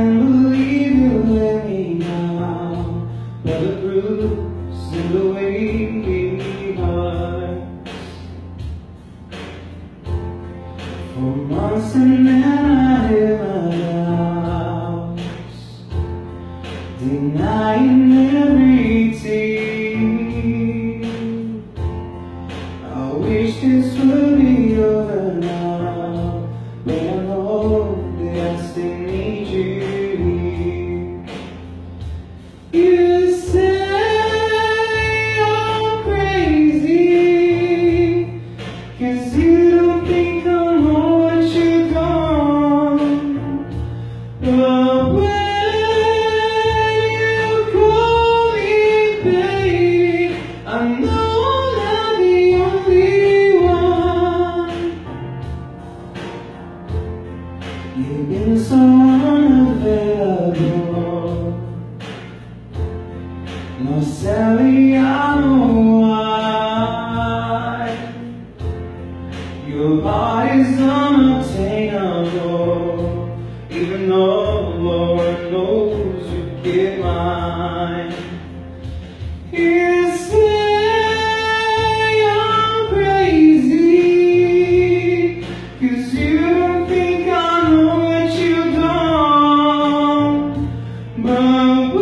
can't believe you let me down. But the bruise in the way we hurts For months and then I have my doubts. Denying every tear. I wish this would You've been so unavailable. No, Sally, Your body's unattainable, even though Lord knows you get mine. You say I'm crazy, cause you think I know what you don't, but